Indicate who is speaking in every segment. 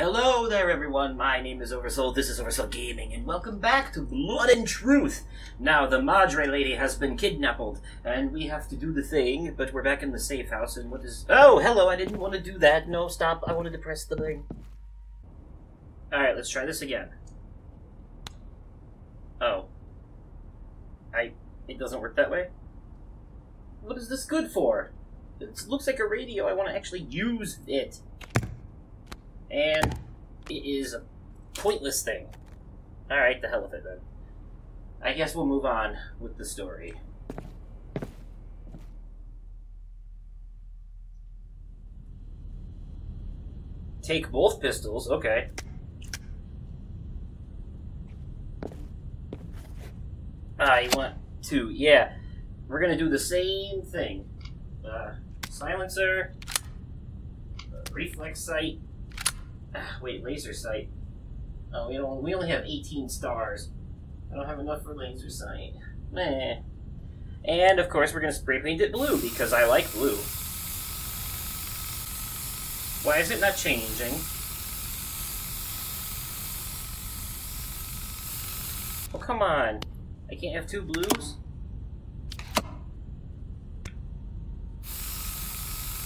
Speaker 1: Hello there, everyone. My name is Oversoul. This is Oversoul Gaming, and welcome back to Blood and Truth. Now, the Madre lady has been kidnapped, and we have to do the thing, but we're back in the safe house, and what is. Oh, hello, I didn't want to do that. No, stop. I wanted to press the thing. Alright, let's try this again. Oh. I. It doesn't work that way? What is this good for? It looks like a radio. I want to actually use it. And it is a pointless thing. Alright, the hell with it then. I guess we'll move on with the story. Take both pistols, okay. Ah, you want two. Yeah. We're gonna do the same thing. Uh, silencer, uh, reflex sight, wait, laser sight. Oh, we. We only have 18 stars. I don't have enough for laser sight. Meh. And of course, we're gonna spray paint it blue because I like blue. Why is it not changing? Oh, come on. I can't have two blues?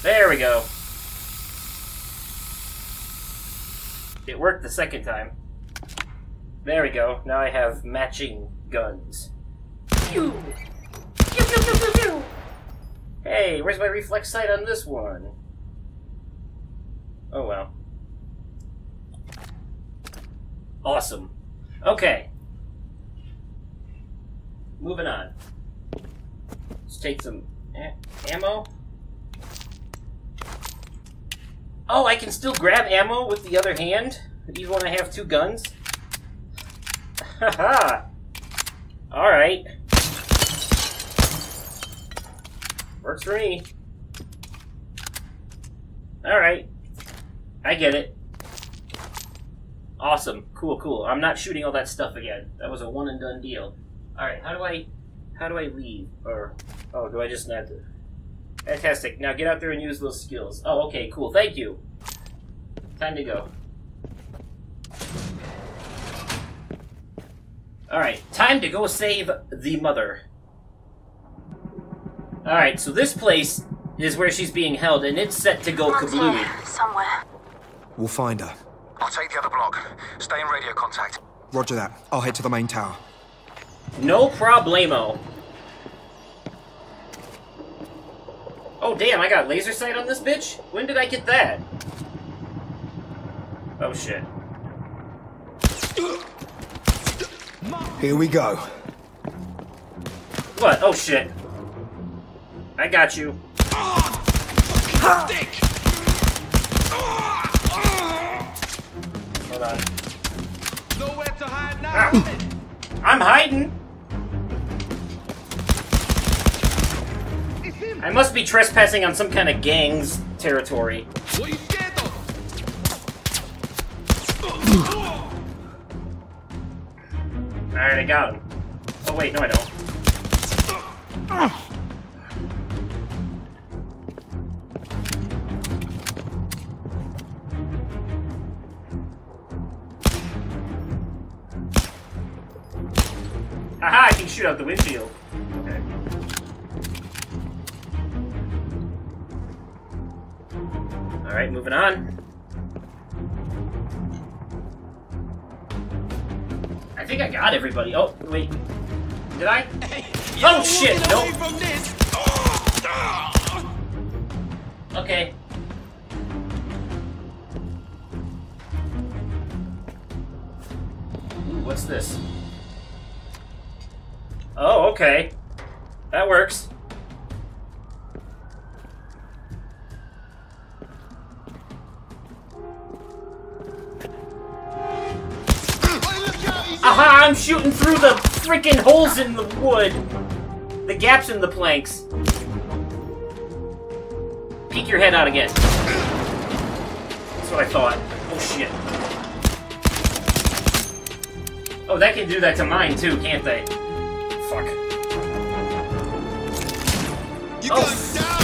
Speaker 1: There we go. It worked the second time. There we go. Now I have matching guns. Hey, where's my reflex sight on this one? Oh well. Awesome. Okay. Moving on. Let's take some ammo. Oh, I can still grab ammo with the other hand? Even when I have two guns? Haha! Alright. Works for me. Alright. I get it. Awesome. Cool, cool. I'm not shooting all that stuff again. That was a one and done deal. Alright, how do I... How do I leave? Or... Oh, do I just to... Fantastic. Now get out there and use those skills. Oh, okay, cool. Thank you. Time to go. Alright, time to go save the mother. Alright, so this place is where she's being held, and it's set to go kablooey.
Speaker 2: Somewhere.
Speaker 3: We'll find her.
Speaker 4: I'll take the other block. Stay in radio contact.
Speaker 3: Roger that. I'll head to the main tower.
Speaker 1: No problemo. Oh, damn, I got laser sight on this bitch? When did I get that? Oh, shit.
Speaker 3: Here we go.
Speaker 1: What? Oh, shit. I got you. Hold on.
Speaker 4: Nowhere to hide now.
Speaker 1: Ah. I'm hiding! I must be trespassing on some kind of gang's territory. Alright, I got him. Oh wait, no I don't. Haha, I can shoot out the windshield. Got everybody. Oh, wait. Did I? oh shit! Nope. Okay. Ooh, what's this? Oh, okay. That works. Shooting through the freaking holes in the wood! The gaps in the planks. Peek your head out again. That's what I thought. Oh shit. Oh, that can do that to mine too, can't they? Fuck.
Speaker 4: You
Speaker 1: Oh.
Speaker 4: got down.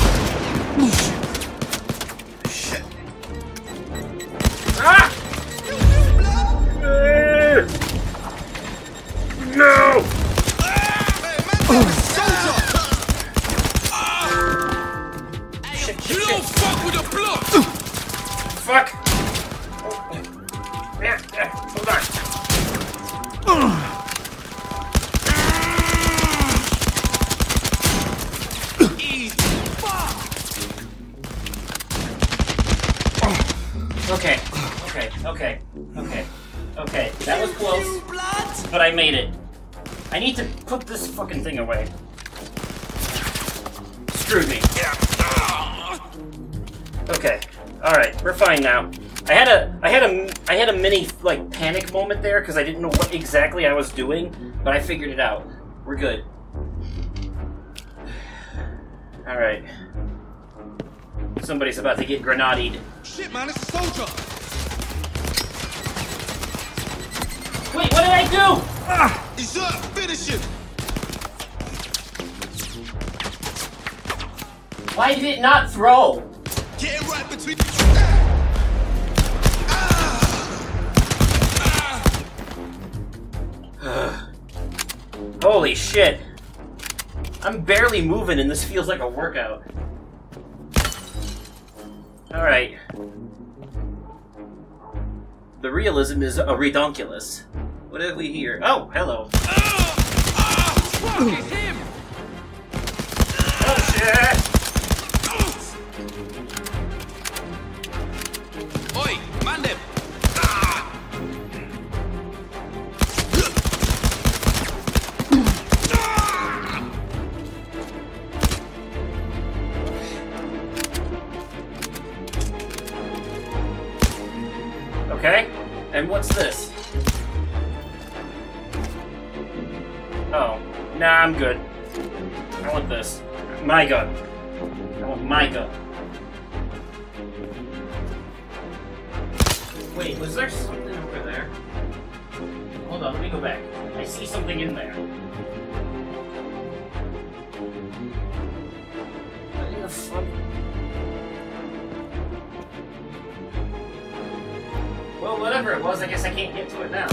Speaker 1: Don't fuck with the blood. Fuck! Yeah, hold on. Okay, okay, okay, okay, okay. That was close, but I made it. I need to put this fucking thing away. Screw me. Okay, all right, we're fine now. I had a, I had a, I had a mini like panic moment there because I didn't know what exactly I was doing, but I figured it out. We're good. All right. Somebody's about to get grenadied.
Speaker 4: Shit, man, it's a soldier.
Speaker 1: Wait, what did I do?
Speaker 4: Ah, He's up. Finish him.
Speaker 1: Why did it not throw?
Speaker 4: Get it right between. Ah. Ah.
Speaker 1: Holy shit. I'm barely moving and this feels like a workout. Alright. The realism is a redonkulous. What have we here? Oh, hello.
Speaker 4: Fuck, it's him.
Speaker 1: Oh shit! Over there? Hold on, let me go back. I see something in there. What in the fuck? Well, whatever it was, I guess I can't get to it now.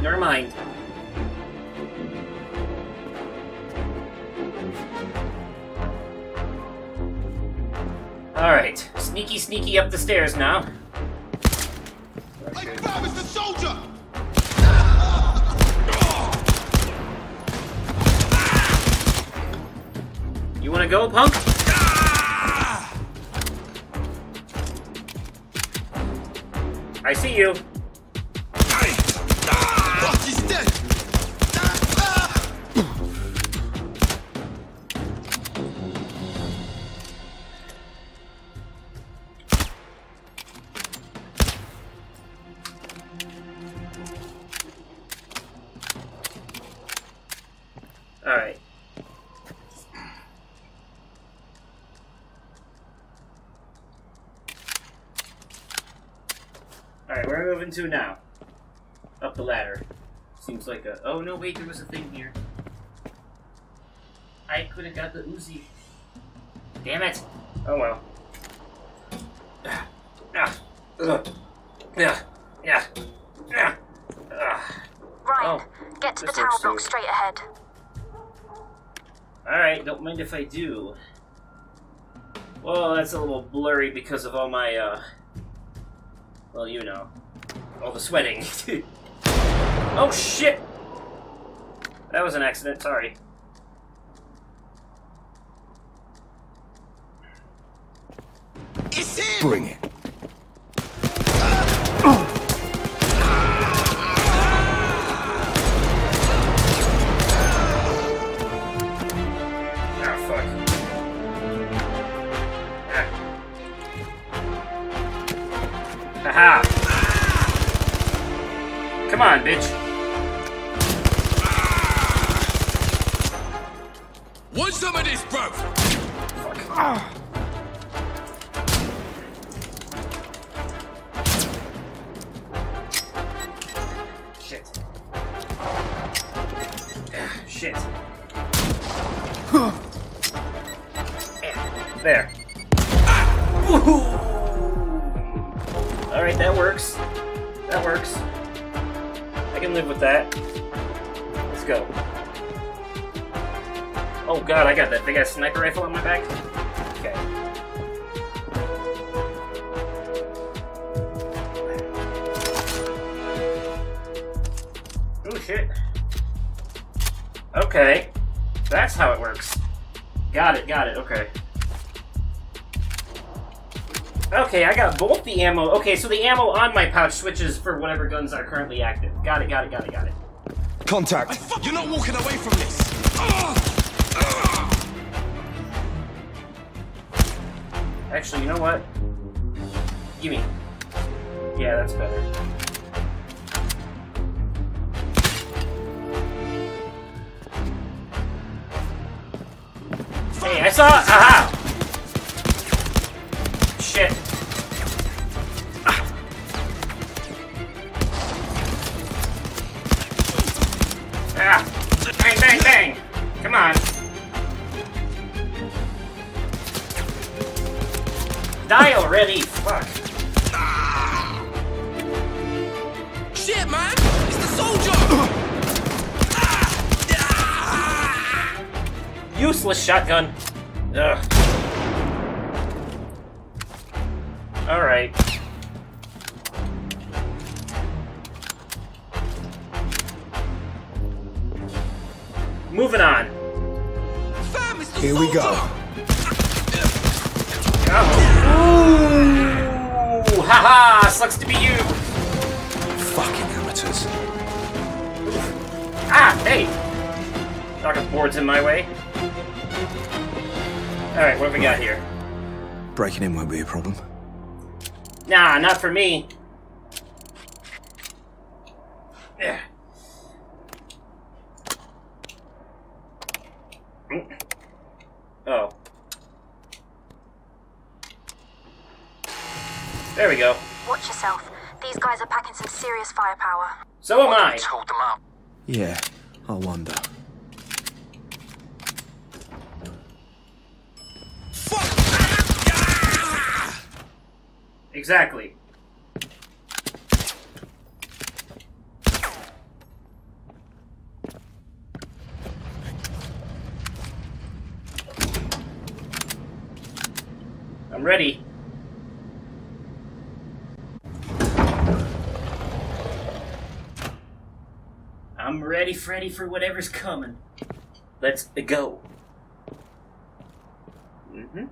Speaker 1: Never mind. Alright, sneaky sneaky up the stairs now. Go, punk? I see you. Alright. Alright, where are we moving to now? Up the ladder. Seems like a. Oh no, wait, there was a thing here. I could have got the Uzi. Damn it! Oh well. Ah, ah, yeah, yeah, yeah. ah.
Speaker 2: Ryan,
Speaker 1: Oh,
Speaker 2: get to the tower block
Speaker 1: safe.
Speaker 2: straight ahead.
Speaker 1: Alright, don't mind if I do. Well, that's a little blurry because of all my, uh. Well, you know. All the sweating. oh, shit! That was an accident, sorry.
Speaker 3: Bring it.
Speaker 1: Bitch. How it works. Got it, got it, okay. Okay, I got both the ammo. Okay, so the ammo on my pouch switches for whatever guns are currently active. Got it, got it, got it, got it.
Speaker 5: Contact.
Speaker 3: You're not walking away from this.
Speaker 1: Actually, you know what? Gimme. Yeah, that's better. Saw. Aha! Shit. Ah! Bang, bang, bang! Come on. Die already! Fuck.
Speaker 3: Shit, man! It's the soldier!
Speaker 1: Useless shotgun. Alright. Moving on.
Speaker 3: Fam, it's the
Speaker 5: Here we go.
Speaker 1: Oh. Ooh! Haha! Sucks to be you!
Speaker 5: Fucking amateurs.
Speaker 1: Ah! Hey! Knocking boards in my way. Alright, what have we got here?
Speaker 5: Breaking in won't be a problem.
Speaker 1: Nah, not for me. Yeah. Oh. There we go.
Speaker 2: Watch yourself. These guys are packing some serious firepower.
Speaker 1: So am I.
Speaker 6: Hold them up.
Speaker 5: Yeah, I wonder.
Speaker 1: Exactly. I'm ready. I'm ready, Freddy, for whatever's coming. Let's go. Mm-hmm.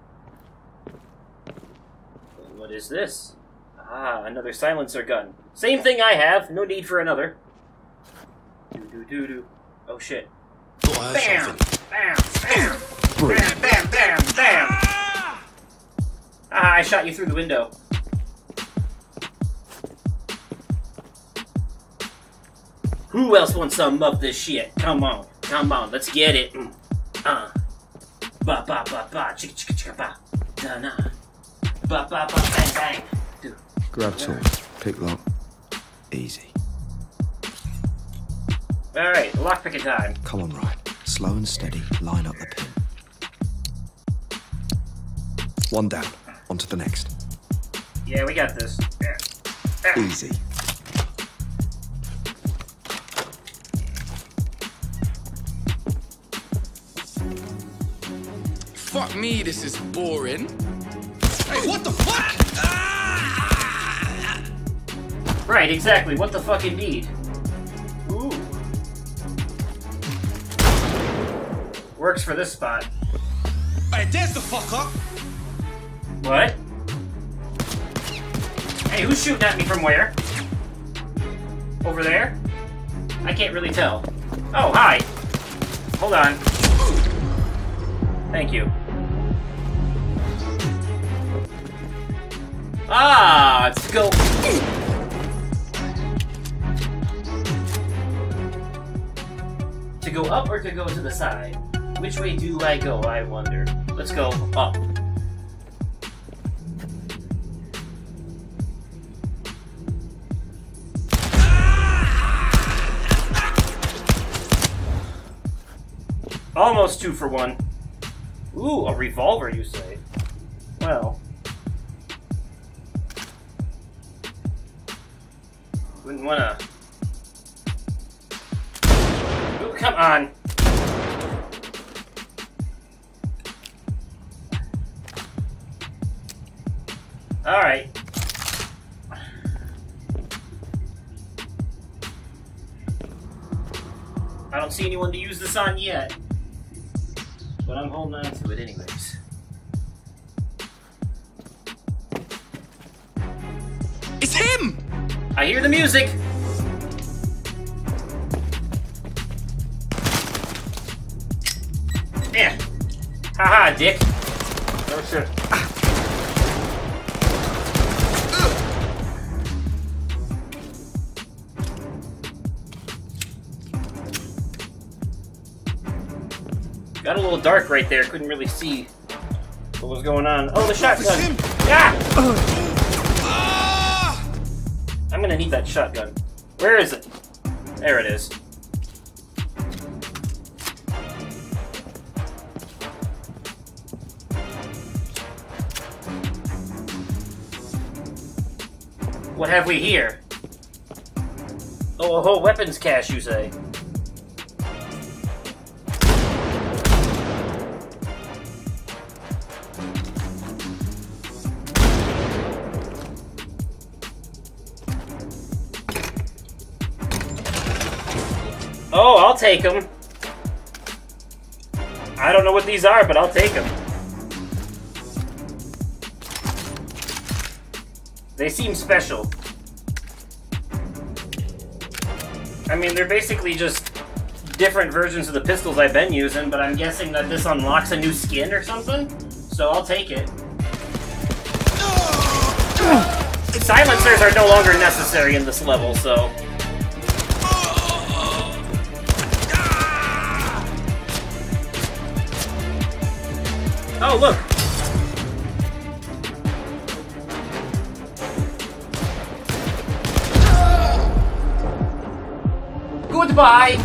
Speaker 1: What is this? Ah, another silencer gun. Same thing I have. No need for another. Do do do do. Oh shit.
Speaker 3: I
Speaker 1: Bam! Bam! Bam! Bam! Bam! Bam! Bam! Ah, I shot you through the window. Who else wants some of this shit? Come on, come on, let's get it. Mm. Uh. Ba ba ba ba, chicka chicka chicka ba, da na. Bang bang. Dude.
Speaker 5: Grab tool. Pick lock. Easy.
Speaker 1: All right, lock lockpicking time.
Speaker 5: Come on, right. Slow and steady. Line up the pin. One down. On to the next.
Speaker 1: Yeah, we got this. Yeah.
Speaker 5: Easy.
Speaker 3: Fuck me, this is boring. Hey, what the fuck? Ah!
Speaker 1: Right, exactly. What the fuck indeed? Ooh. Works for this spot.
Speaker 3: Hey, there's the fuck up.
Speaker 1: What? Hey, who's shooting at me from where? Over there? I can't really tell. Oh, hi. Hold on. Thank you. Ah, let's go. To go up or to go to the side? Which way do I go, I wonder? Let's go up. Almost two for one. Ooh, a revolver, you say? Well. Wouldn't wanna. Ooh, come on. Alright. I don't see anyone to use this on yet. But I'm holding on to it anyways.
Speaker 4: It's him!
Speaker 1: I hear the music! Yeah. Haha, dick. Oh shit. Got a little dark right there. Couldn't really see what was going on. Oh, the shotgun.
Speaker 4: him.
Speaker 1: Ah!
Speaker 4: Ah!
Speaker 1: Gonna need that shotgun. Where is it? There it is. What have we here? Oh, a whole weapons cache, you say? Take them. I don't know what these are, but I'll take them. They seem special. I mean, they're basically just different versions of the pistols I've been using, but I'm guessing that this unlocks a new skin or something? So I'll take it. Silencers are no longer necessary in this level, so... Oh, look! Goodbye!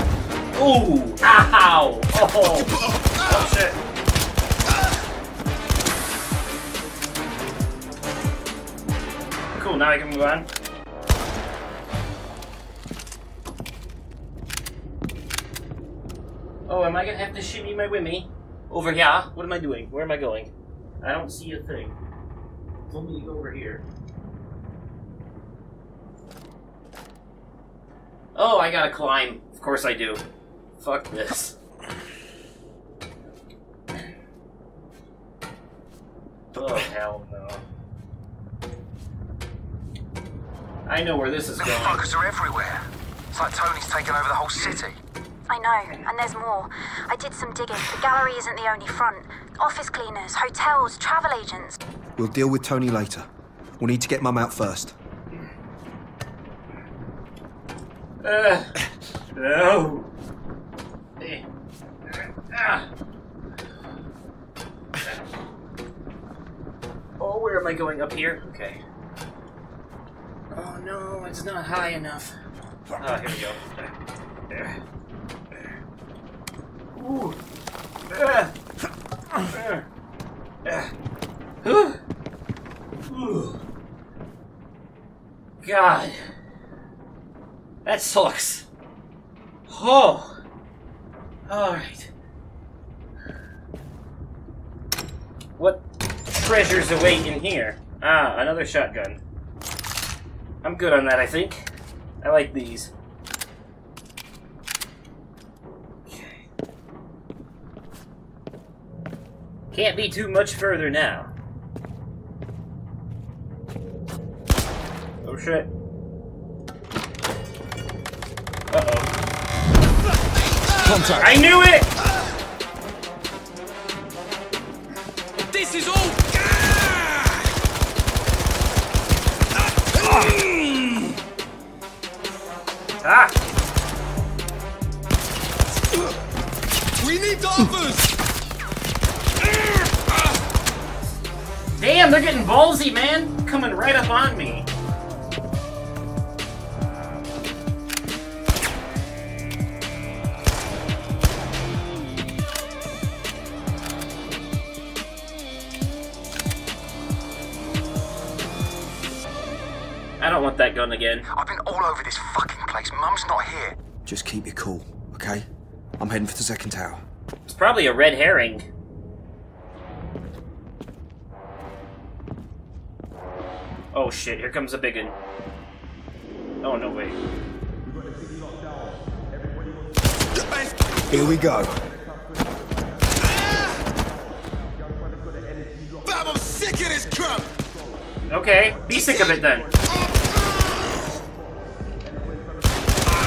Speaker 1: Ooh! Ow! Oh! Oh shit! Cool, now I can move on. Oh, am I gonna have to shimmy my wimmy? Over here? What am I doing? Where am I going? I don't see a thing. Told me to go over here. Oh, I gotta climb. Of course I do. Fuck this. Oh, hell no. I know where this is
Speaker 6: The
Speaker 1: going.
Speaker 6: fuckers are everywhere. It's like Tony's taken over the whole city.
Speaker 2: I know, and there's more. I did some digging. The gallery isn't the only front. Office cleaners, hotels, travel agents.
Speaker 3: We'll deal with Tony later. We'll need to get Mum out first.
Speaker 1: Uh, no. Oh, where am I going? Up here? Okay. Oh no, it's not high enough. Oh, here we go. There. There. Ooh. Ah. Ah. Ah. Whew. Ooh. God. That sucks. Oh. Alright. What treasures await in here? Ah, another shotgun. I'm good on that, I think. I like these. Can't be too much further now. Oh shit. Uh-oh.
Speaker 4: Contact.
Speaker 1: I knew it!
Speaker 4: This is all. Ah! We need others.
Speaker 1: Damn, they're getting ballsy, man! Coming right up on me. I don't want that gun again.
Speaker 6: I've been all over this fucking place. Mum's not here.
Speaker 3: Just keep your cool, okay? I'm heading for the second tower.
Speaker 1: It's probably a red herring. Oh shit, here comes a big one. Oh no, wait.
Speaker 3: Here we go.
Speaker 4: Fam, I'm sick of this crap!
Speaker 1: Okay, be sick of it then.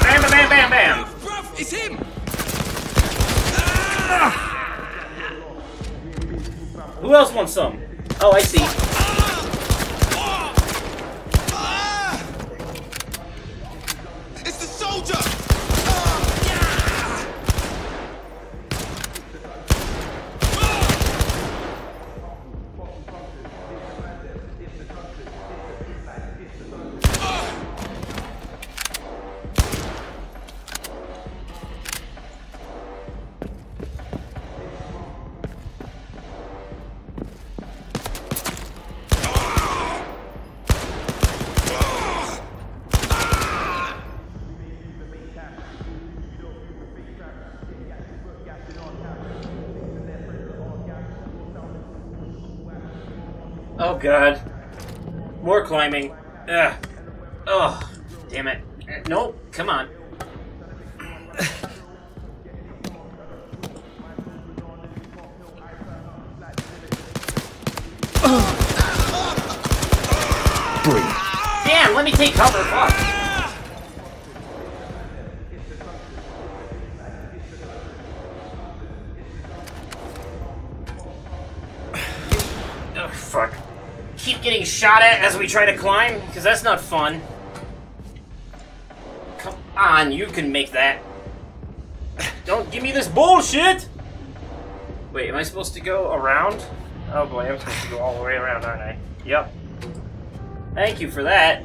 Speaker 1: Bam, bam, bam, bam, bam.
Speaker 4: Bruv, it's him!
Speaker 1: Who else wants some? Oh, I see. God. More climbing. Keep getting shot at as we try to climb, because that's not fun. Come on, you can make that. Don't give me this bullshit! Wait, am I supposed to go around? Oh boy, I'm supposed to go all the way around, aren't I? Yep. Thank you for that.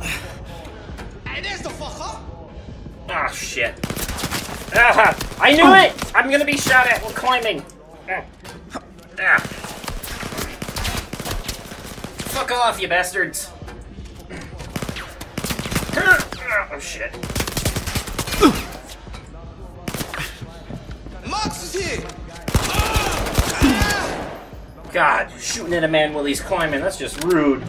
Speaker 1: Ah, shit. Ah, I knew it! I'm gonna be shot at while climbing. Ah. Ah. Fuck off, you bastards. Oh, shit.
Speaker 4: Marks is here!
Speaker 1: God, shooting at a man while he's climbing, that's just rude.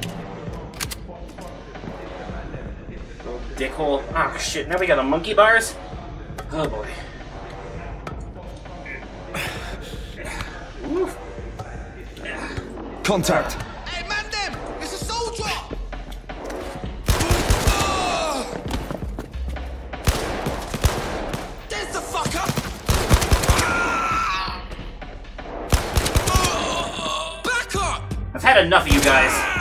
Speaker 1: Little dickhole. Ah, shit, now we got a monkey bars? Oh, boy.
Speaker 3: Contact.
Speaker 1: Enough of you guys.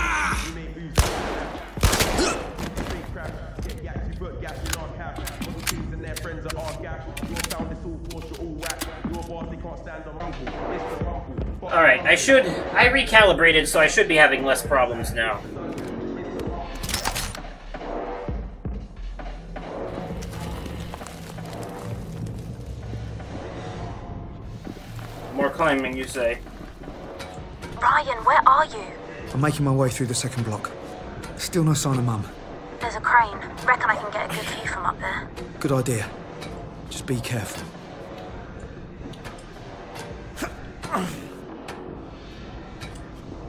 Speaker 1: Alright, I should... I recalibrated, so I should be having less problems now. More climbing, you say?
Speaker 2: Ryan, where are you?
Speaker 3: I'm making my way through the second block. Still no sign of Mum.
Speaker 2: There's a crane. Reckon I can get a good view from up there.
Speaker 3: Good idea. Just be careful.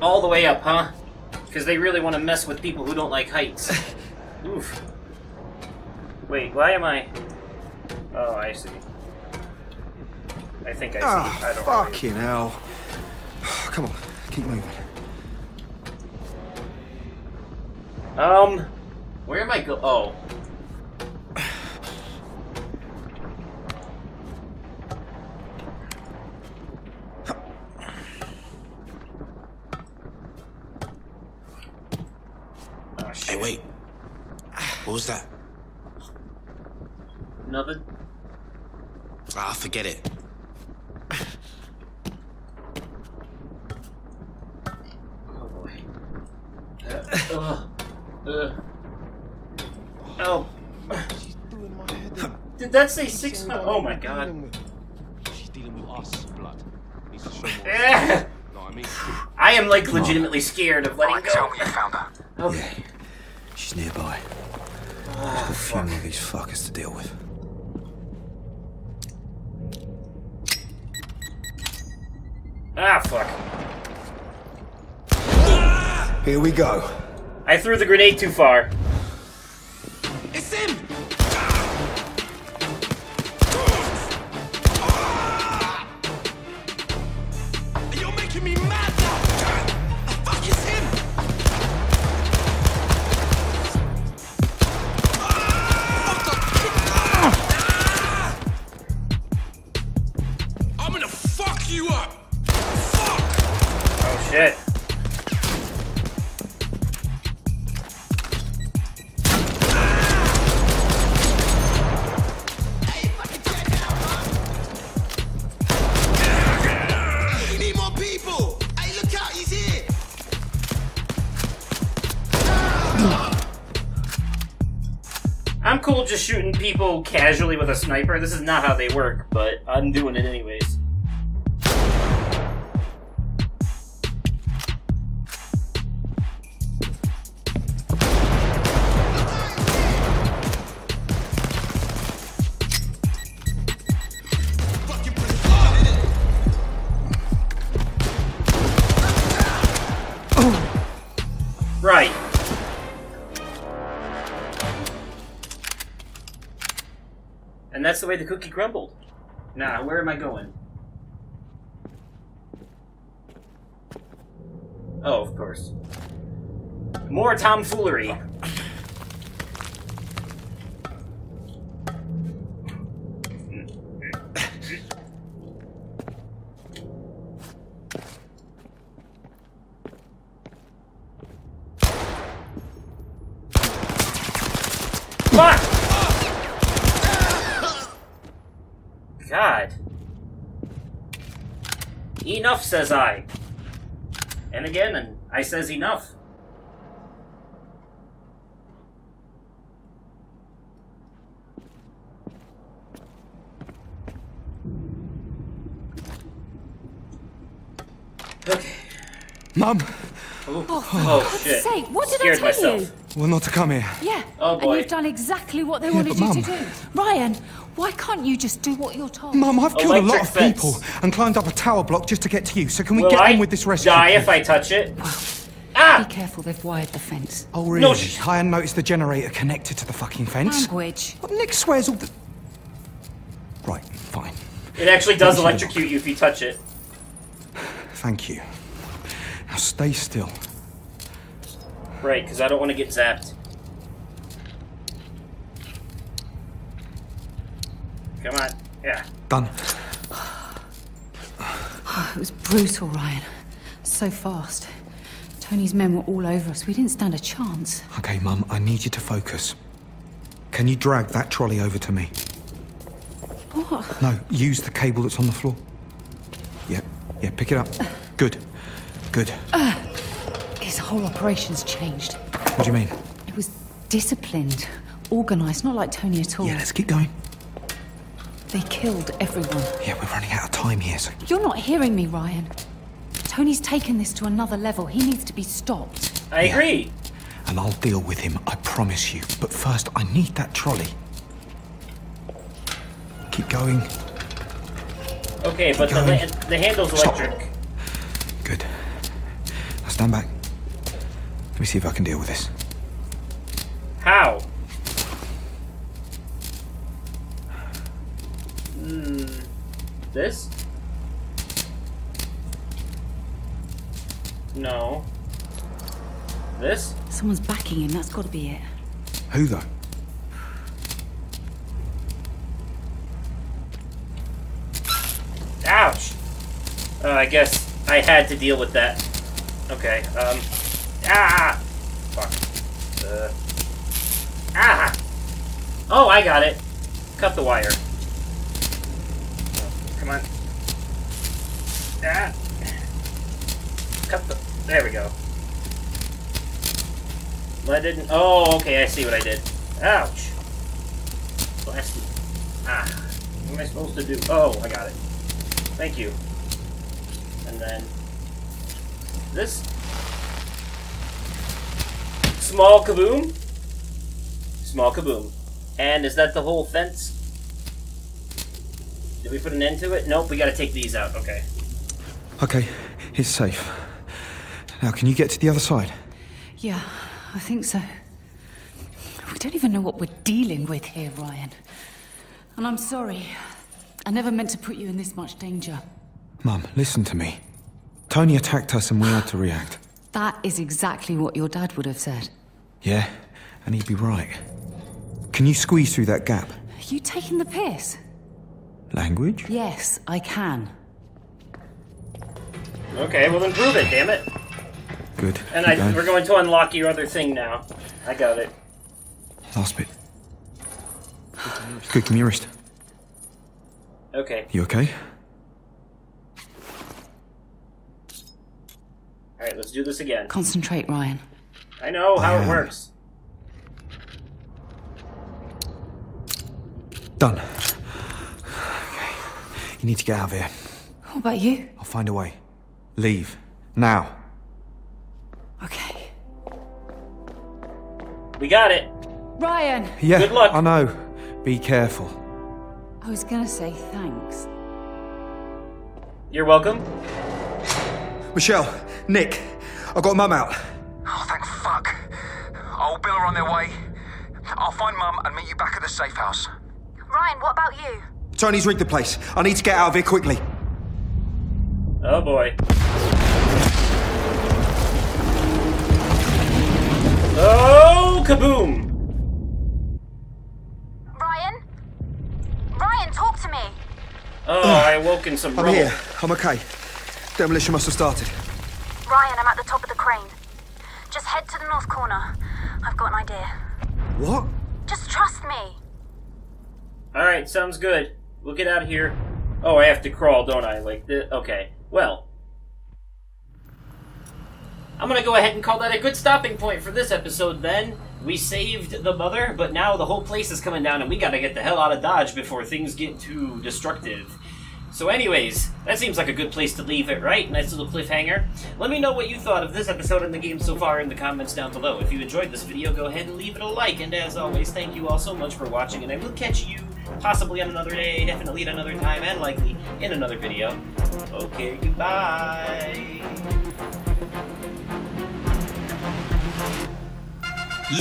Speaker 1: All the way up, huh? Because they really want to mess with people who don't like heights. Oof. Wait, why am I... Oh, I see. I think I see.
Speaker 3: Ah,
Speaker 1: I don't
Speaker 3: fucking hell. Come on, keep moving.
Speaker 1: Um, where am I go? Oh. Oh.
Speaker 4: Hey, wait. What was that?
Speaker 1: Nothing?
Speaker 4: Ah, forget it.
Speaker 1: Oh, boy. Uh, ugh. Ugh. Oh. Did that? Oh my god.
Speaker 7: She's dealing with us, blood. Needs to show more. I mean?
Speaker 1: I am like legitimately scared of letting
Speaker 6: Right, tell
Speaker 1: go.
Speaker 6: me you found her.
Speaker 1: Okay.
Speaker 3: She's nearby.
Speaker 1: Oh,
Speaker 3: A few more of these fuckers to deal with.
Speaker 1: Ah, fuck.
Speaker 3: Here we go.
Speaker 1: I threw the grenade too far. I'm cool just shooting people casually with a sniper. This is not how they work, but I'm doing it anyways. That's the way the cookie crumbled. Now, where am I going? Oh, of course. More tomfoolery. Fuck! God. Enough, says I. And again, and I says enough. Okay.
Speaker 5: Mum,
Speaker 1: oh, oh,
Speaker 8: For God's
Speaker 1: shit.
Speaker 8: sake, what did
Speaker 1: Scared
Speaker 8: I tell
Speaker 1: myself.
Speaker 8: you?
Speaker 5: well, not to come here.
Speaker 8: Yeah.
Speaker 1: Oh, boy.
Speaker 8: And you've done exactly what they
Speaker 5: Yeah,
Speaker 8: wanted
Speaker 5: but
Speaker 8: you to do. Ryan, why can't you just do what you're told?
Speaker 5: Mum, I've killed a lot of
Speaker 1: fence.
Speaker 5: people and climbed up a tower block just to get to you. So can we
Speaker 1: Will
Speaker 5: get
Speaker 1: I
Speaker 5: on with this rescue?
Speaker 1: die if? I touch it?
Speaker 8: Be
Speaker 1: Ah!
Speaker 8: careful, they've wired the fence.
Speaker 5: Oh, really?
Speaker 1: No, sh-
Speaker 5: I hadn't noticed the generator connected to the fucking fence.
Speaker 8: Language.
Speaker 5: But Nick swears all the. Right, fine.
Speaker 1: It actually does
Speaker 5: Let me see the
Speaker 1: electrocute you if you touch it.
Speaker 5: Thank you. Now stay still.
Speaker 1: Right, because I don't want to get zapped. Come on. Yeah.
Speaker 5: Done.
Speaker 8: It was brutal, Ryan. So fast. Tony's men were all over us. We didn't stand a chance.
Speaker 5: Okay, Mum, I need you to focus. Can you drag that trolley over to me?
Speaker 8: What?
Speaker 5: No, use the cable that's on the floor. Yeah, yeah, pick it up. Good. Good.
Speaker 8: His whole operation's changed.
Speaker 5: What do you mean?
Speaker 8: It was disciplined, organised, not like Tony at all.
Speaker 5: Yeah, let's keep going.
Speaker 8: They killed everyone.
Speaker 5: Yeah, we're running out of time here, so.
Speaker 8: You're not hearing me, Ryan. Tony's taken this to another level. He needs to be stopped.
Speaker 1: I
Speaker 5: Yeah.
Speaker 1: agree.
Speaker 5: And I'll deal with him, I promise you. But first, I need that trolley. Keep going.
Speaker 1: Okay, but the,
Speaker 5: going.
Speaker 1: la- the handle's
Speaker 5: Stop.
Speaker 1: electric.
Speaker 5: Good. Now stand back. Let me see if I can deal with this.
Speaker 1: How? Hmm. This? No. This?
Speaker 8: Someone's backing him. That's got to be it.
Speaker 5: Who, though?
Speaker 1: Ouch! Uh, I guess I had to deal with that. Okay, um. Ah! Fuck. Uh. Ah! Oh, I got it. Cut the wire. Oh, come on. Ah! Cut the. There we go. I didn't. Oh, okay, I see what I did. Ouch! Blasted. Ah. What am I supposed to do? Oh, I got it. Thank you. And then this small kaboom, small kaboom, and is that the whole fence? Did we put an end to it? Nope. We got to take these out. Okay.
Speaker 5: Okay, it's safe. Now, can you get to the other side?
Speaker 8: Yeah, I think so. We don't even know what we're dealing with here, Ryan. And I'm sorry. I never meant to put you in this much danger.
Speaker 5: Mum, listen to me. Tony attacked us and we had to react.
Speaker 8: That is exactly what your dad would have said.
Speaker 5: Yeah, and he'd be right. Can you squeeze through that gap?
Speaker 8: Are you taking the piss?
Speaker 5: Language?
Speaker 8: Yes, I can.
Speaker 1: Okay. Well, then prove it. Damn it.
Speaker 5: Good.
Speaker 1: And I, we're going to unlock your other thing now. I got it.
Speaker 5: Last bit. Good, give me your wrist.
Speaker 1: Okay.
Speaker 5: You okay?
Speaker 1: All right. Let's do this again.
Speaker 8: Concentrate, Ryan.
Speaker 1: I know how
Speaker 5: Yeah.
Speaker 1: it works.
Speaker 5: Done. Okay. You need to get out of here.
Speaker 8: What about you?
Speaker 5: I'll find a way. Leave. Now.
Speaker 8: Okay.
Speaker 1: We got it.
Speaker 8: Ryan!
Speaker 5: Yeah.
Speaker 1: Good luck.
Speaker 5: I know. Be careful.
Speaker 8: I was gonna say thanks.
Speaker 1: You're welcome.
Speaker 5: Michelle, Nick, I got Mum out.
Speaker 6: Oh, thank fuck. Old Bill are on their way. I'll find Mum and meet you back at the safe house.
Speaker 2: Ryan, what about you?
Speaker 5: Tony's rigged the place. I need to get out of here quickly.
Speaker 1: Oh boy. Oh, kaboom!
Speaker 2: Ryan? Ryan, talk to me.
Speaker 1: Oh, I awoke in some
Speaker 5: I'm
Speaker 1: rubble.
Speaker 5: here. I'm okay. Demolition must have started.
Speaker 2: Ryan, I'm at the top of the crane. Just head to the north corner. I've got an idea.
Speaker 5: What?
Speaker 2: Just trust me.
Speaker 1: Alright, sounds good. We'll get out of here. Oh, I have to crawl, don't I? Like this? Okay. Well. I'm gonna go ahead and call that a good stopping point for this episode then. We saved the mother, but now the whole place is coming down and we gotta get the hell out of Dodge before things get too destructive. So anyways, that seems like a good place to leave it, right? Nice little cliffhanger. Let me know what you thought of this episode and the game so far in the comments down below. If you enjoyed this video, go ahead and leave it a like. And as always, thank you all so much for watching, and I will catch you possibly on another day, definitely at another time, and likely in another video. Okay, goodbye.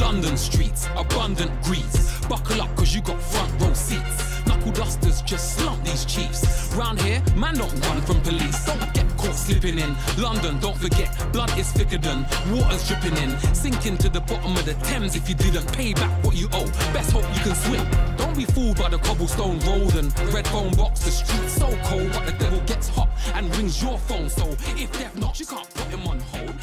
Speaker 4: London streets, abundant grease. Buckle up cause you got front row seats. Knuckle dusters just slump these chiefs. Round here, man don't run from police. Don't get caught slipping in. London, don't forget, blood is thicker than water's dripping in. Sinking to the bottom of the Thames if you didn't pay back what you owe. Best hope you can swim. Don't be fooled by the cobblestone road and red phone box. The streets so cold, but the devil gets hot and rings your phone. So if they've not, you can't put him on hold.